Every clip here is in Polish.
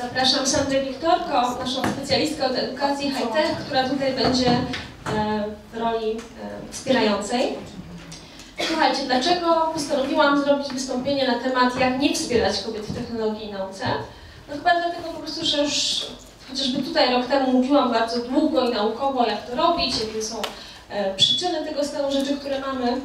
Zapraszam Sandrę Wiktorko, naszą specjalistkę od edukacji high-tech, która tutaj będzie e, w roli e, wspierającej. Słuchajcie, dlaczego postanowiłam zrobić wystąpienie na temat, jak nie wspierać kobiet w technologii i nauce? No chyba dlatego po prostu, że już chociażby tutaj rok temu mówiłam bardzo długo i naukowo, jak to robić, jakie są e, przyczyny tego stanu rzeczy, które mamy.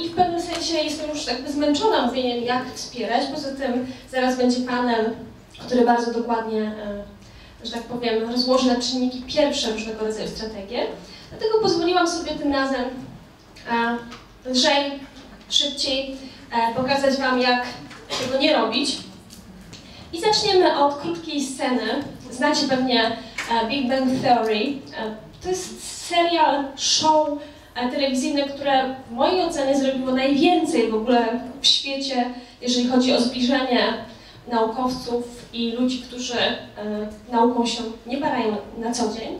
I w pewnym sensie jestem już jakby zmęczona mówieniem, jak wspierać. Poza tym zaraz będzie panel, który bardzo dokładnie, e, że tak powiem, rozłoży na czynniki pierwsze różnego rodzaju strategie. Dlatego pozwoliłam sobie tym razem e, lżej, szybciej e, pokazać Wam, jak tego nie robić. I zaczniemy od krótkiej sceny. Znacie pewnie Big Bang Theory. To jest serial, show, telewizyjne, które w mojej ocenie zrobiło najwięcej w ogóle w świecie, jeżeli chodzi o zbliżenie naukowców i ludzi, którzy e, nauką się nie barają na co dzień.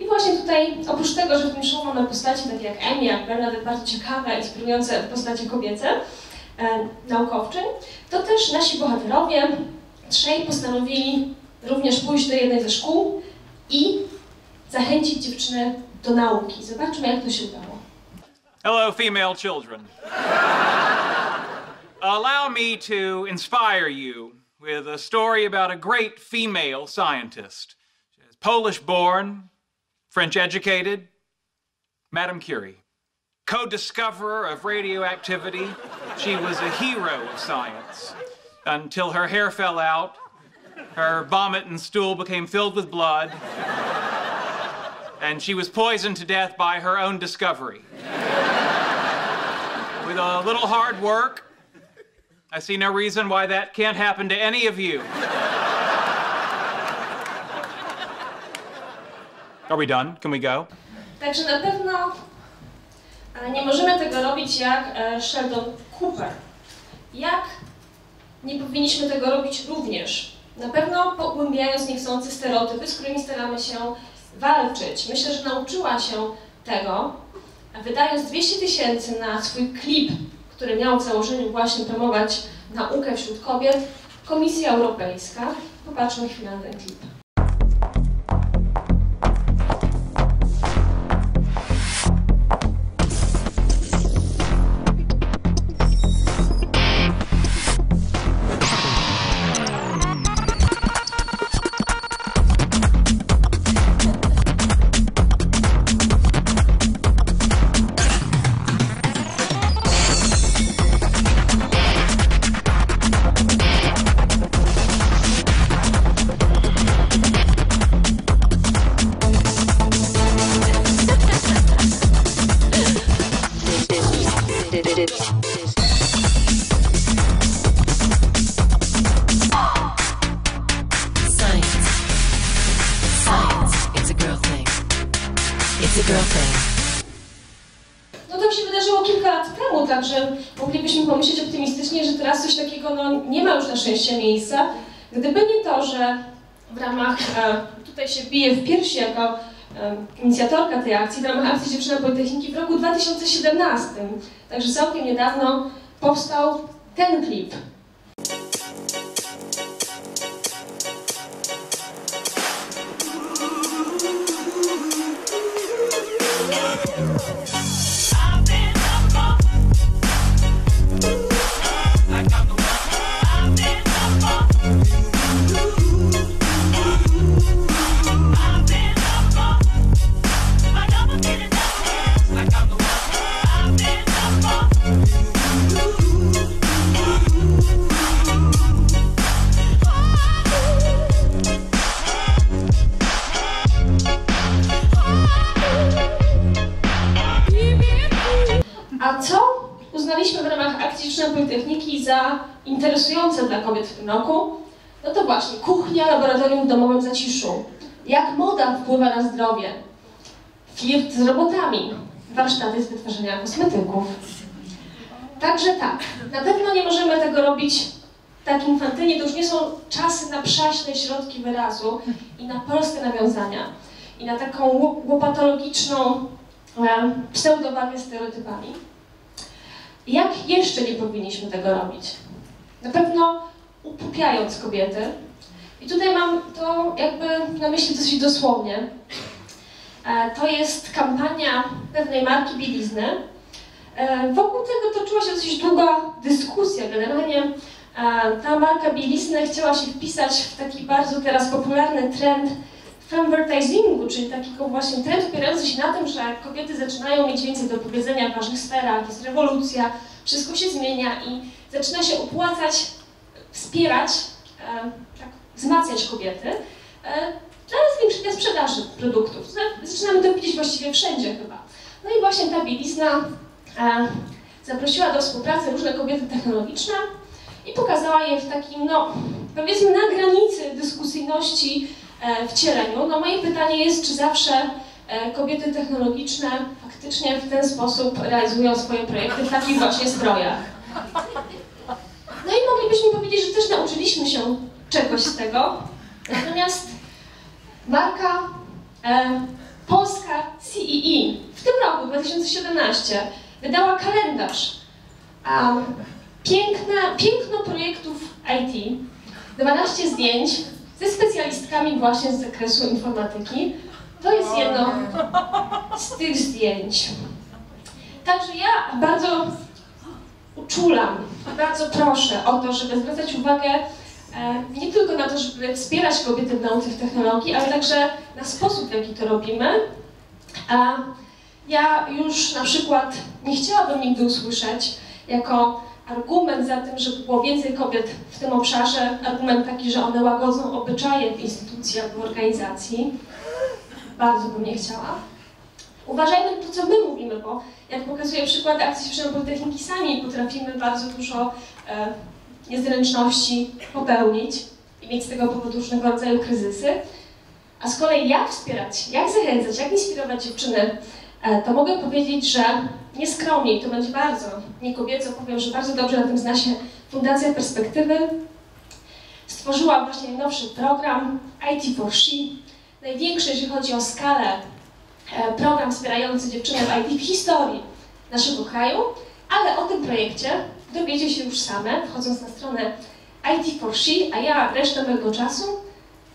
I właśnie tutaj, oprócz tego, że w tym show mamy postacie takie jak Amy, jak Bernadette, bardzo ciekawe, inspirujące postacie kobiece, e, naukowczyń, to też nasi bohaterowie trzej postanowili również pójść do jednej ze szkół i zachęcić dziewczyny do nauki. Zobaczmy, jak to się udało. Hello, female children. Allow me to inspire you with a story about a great female scientist. She's Polish born, French educated, Madame Curie. Co discoverer of radioactivity, she was a hero of science until her hair fell out, her vomit and stool became filled with blood, and she was poisoned to death by her own discovery. With a little hard work, I see no reason why that can't happen to any of you. Are we done? Can we go? Także na pewno nie możemy tego robić jak e, Sheldon Cooper. Jak nie powinniśmy tego robić również? Na pewno pogłębiając niechcący stereotypy, z którymi staramy się walczyć. Myślę, że nauczyła się tego, wydając 200 tysięcy na swój klip, który miał w założeniu właśnie promować naukę wśród kobiet, Komisja Europejska. Popatrzmy chwilę na ten klip. No to się wydarzyło kilka lat temu, także moglibyśmy pomyśleć optymistycznie, że teraz coś takiego no, nie ma już na szczęście miejsca. Gdyby nie to, że w ramach, e, tutaj się bije w piersi jako inicjatorka tej akcji, w ramach akcji Dziewczyna Politechniki w roku 2017, także całkiem niedawno powstał ten klip. Akcji Dziewczyna Politechniki za interesujące dla kobiet w tym roku? No to właśnie kuchnia, laboratorium w domowym zaciszu. Jak moda wpływa na zdrowie? Flirt z robotami. Warsztaty z wytwarzania kosmetyków. Także tak, na pewno nie możemy tego robić tak infantylnie, to już nie są czasy na przaśne środki wyrazu i na proste nawiązania i na taką łopatologiczną e, pseudowagę stereotypami. Jak jeszcze nie powinniśmy tego robić? Na pewno upupiając kobiety I tutaj mam to jakby na myśli dosyć dosłownie. E, To jest kampania pewnej marki bielizny. E, Wokół tego toczyła się dosyć długa dyskusja. Generalnie e, ta marka bielizny chciała się wpisać w taki bardzo teraz popularny trend femvertisingu, czyli takiego właśnie trend opierający się na tym, że kobiety zaczynają mieć więcej do powiedzenia w ważnych sferach, jest rewolucja, wszystko się zmienia i zaczyna się opłacać, wspierać, e, tak, wzmacniać kobiety e, dla zwiększenia sprzedaży produktów. Za- Zaczynamy to widzieć właściwie wszędzie chyba. No i właśnie ta bielizna e, zaprosiła do współpracy różne kobiety technologiczne i pokazała je w takim, no powiedzmy na granicy dyskusyjności wcieleniu. No moje pytanie jest, czy zawsze e, kobiety technologiczne faktycznie w ten sposób realizują swoje projekty w takich właśnie strojach. No i moglibyśmy powiedzieć, że też nauczyliśmy się czegoś z tego. Natomiast marka e, polska CEE w tym roku, 2017, wydała kalendarz. A, piękno projektów IT, 12 zdjęć ze specjalistkami właśnie z zakresu informatyki. To jest jedno z tych zdjęć. Także ja bardzo uczulam, bardzo proszę o to, żeby zwracać uwagę e, nie tylko na to, żeby wspierać kobiety w nauce w technologii, ale także na sposób, w jaki to robimy. A ja już na przykład nie chciałabym nigdy usłyszeć jako argument za tym, żeby było więcej kobiet w tym obszarze, argument taki, że one łagodzą obyczaje w instytucji albo w organizacji. Bardzo bym nie chciała. Uważajmy to, co my mówimy, bo jak pokazuje przykład akcji Dziewczyny Politechniki, sami potrafimy bardzo dużo e, niezręczności popełnić i mieć z tego powodu różnego rodzaju kryzysy. A z kolei jak wspierać, jak zachęcać, jak inspirować dziewczyny, to mogę powiedzieć, że nieskromnie, i to będzie bardzo nie kobieco, powiem, że bardzo dobrze na tym zna się Fundacja Perspektywy. Stworzyła właśnie najnowszy program IT for She, największy, jeżeli chodzi o skalę, e, program wspierający dziewczyny w IT w historii naszego kraju, ale o tym projekcie dowiecie się już same, wchodząc na stronę IT for She, a ja resztę mojego czasu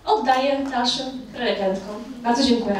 oddaję dalszym prelegentkom. Bardzo dziękuję.